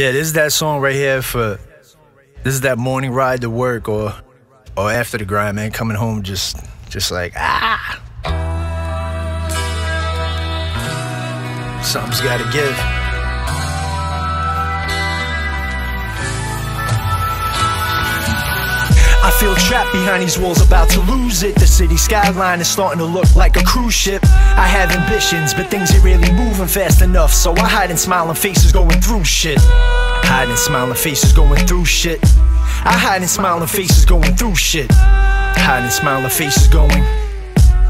Yeah, this is that song right here for this is that morning ride to work or or after the grind, man. Coming home just just like ah. Something's gotta give. I feel trapped behind these walls, about to lose it. The city skyline is starting to look like a cruise ship. I have ambitions, but things ain't really moving fast enough. So I hide in smiling faces going through shit. Hiding smiling faces going through shit. I hide in smiling faces going through shit. Hiding smiling faces going.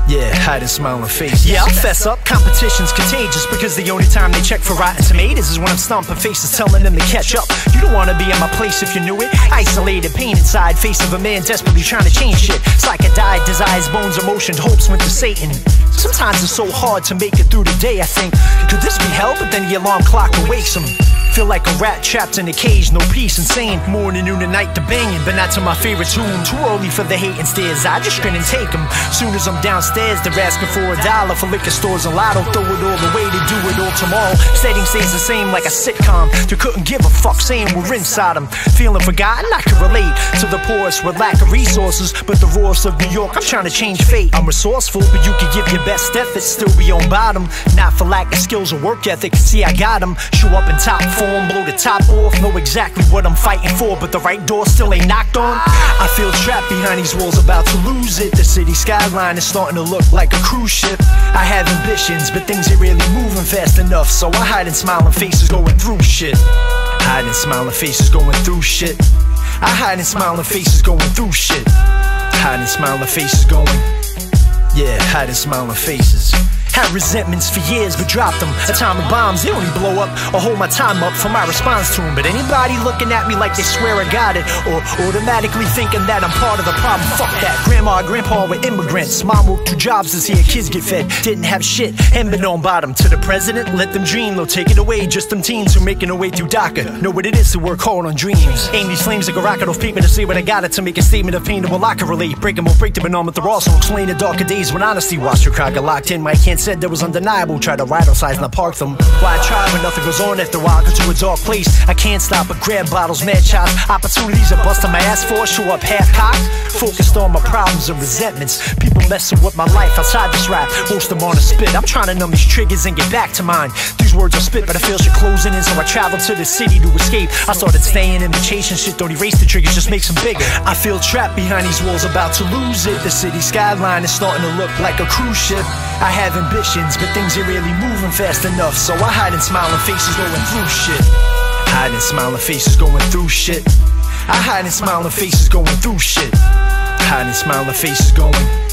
Yeah, hiding smiling faces. Yeah, I'll fess up. Competition's contagious because the only time they check for rotten tomatoes is when I'm stomping faces telling them to catch up. You don't wanna be in my place if you knew it. Isolated, pain inside, face of a man desperately trying to change shit. Psych died, desires, bones, emotions, hopes went to Satan. Sometimes it's so hard to make it through the day, I think. Could this be hell? But then the alarm clock awakes him. Feel like a rat trapped in a cage, no peace, insane. Morning, noon, and night, the banging, but not to my favorite tune. Too early for the hate and stares, I just grin and take them. Soon as I'm downstairs, they're asking for a dollar for liquor stores and lotto. Throw it all away to do it tomorrow. Setting stays the same like a sitcom. You couldn't give a fuck saying we're inside them. Feeling forgotten, I can relate to the poorest with lack of resources. But the rawest of New York, I'm trying to change fate. I'm resourceful, but you can give your best efforts, still be on bottom. Not for lack of skills or work ethic, see I got them. Show up in top form, blow the top off. Know exactly what I'm fighting for, but the right door still ain't knocked on. I feel trapped behind these walls, about to lose it. The city skyline is starting to look like a cruise ship. I have ambitions, but things ain't really moving fast enough. So I hide in smiling faces going through shit. Hiding smiling faces going through shit. I hide in smiling faces going through shit. Hiding smiling faces going. Yeah, hiding smiling faces. Had resentments for years, but dropped them. Atomic bombs, they only blow up or hold my time up for my response to them. But anybody looking at me like they swear I got it, or automatically thinking that I'm part of the problem, fuck that. Grandma, grandpa were immigrants. Mom worked two jobs to see her kids get fed. Didn't have shit, and been on bottom. To the president, let them dream, they'll take it away. Just them teens who making their way through DACA. Know what it is to work hard on dreams. Aim these flames like a rocket off paper to see what I got it to make a statement of pain that will I can relate. Break them will break them and on, but they're also explain the darker days when honesty watched your get locked in. My can't said that was undeniable. Try to ride size and I park them. Why I try when nothing goes on after a while? To a dark place. I can't stop but grab bottles, mad shots. Opportunities are busting my ass for. Show up half cocked. Focused on my problems and resentments. People messing with my life outside this rap. Most them on a spit. I'm trying to numb these triggers and get back to mine. These words are spit, but I feel shit closing in. So I travel to the city to escape. I started staying in chasing shit. Don't erase the triggers, just makes them bigger. I feel trapped behind these walls, about to lose it. The city skyline is starting to look like a cruise ship. I have ambitions, but things ain't really moving fast enough. So I hide in smiling faces going through shit. Hiding smiling faces going through shit. I hide in smiling faces going through shit. Hiding smiling faces going.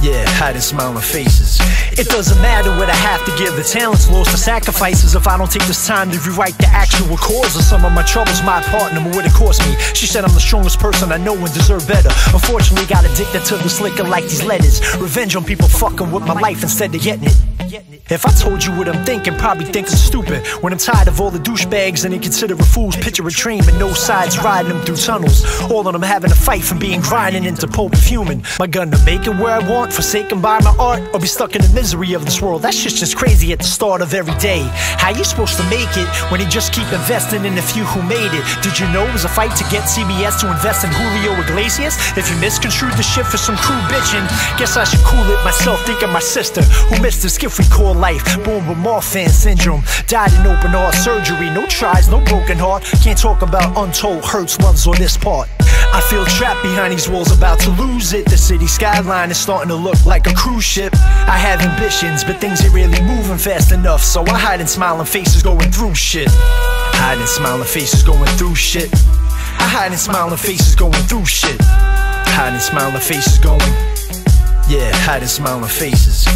Yeah, hiding smiling faces. It doesn't matter what I have to give, the talent's lost, the sacrifices if I don't take this time to rewrite the actual cause of some of my troubles. My partner, what it cost me. She said I'm the strongest person I know and deserve better. Unfortunately, got addicted to this liquor like these letters. Revenge on people fucking with my life instead of getting it. If I told you what I'm thinking, probably think I'm stupid. When I'm tired of all the douchebags and inconsiderate fools, picture a train with no sides riding them through tunnels. All of them having a fight from being grinding into pulp of human. My gun to make it where I want, forsaken by my art, or be stuck in the misery of this world. That shit's just crazy at the start of every day. How you supposed to make it when you just keep investing in the few who made it? Did you know it was a fight to get CBS to invest in Julio Iglesias? If you misconstrued the shit for some crew bitching, guess I should cool it myself. Think of my sister who missed the skiff we call life. Born with Marfan syndrome. Died in open heart surgery. No tries, no broken heart. Can't talk about untold hurts, loves on this part. I feel trapped behind these walls, about to lose it. The city skyline is starting to look like a cruise ship. I have ambitions, but things ain't really moving fast enough. So I hide in smiling faces going through shit. Hiding smiling faces going through shit. I hide in smiling faces going through shit. Hiding smiling faces going. Yeah, hiding smiling faces.